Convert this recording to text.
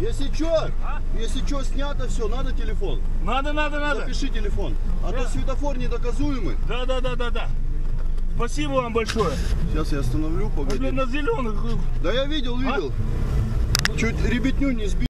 Если что, А? если что, снято все, надо телефон. Надо, надо, надо. Запиши телефон. А то светофор недоказуемый. Да, да, да, да, да. Спасибо вам большое. Сейчас я остановлю, погоди. А, блин, на зеленых. Э, да я видел, видел. А? Чуть ребятню не сбил.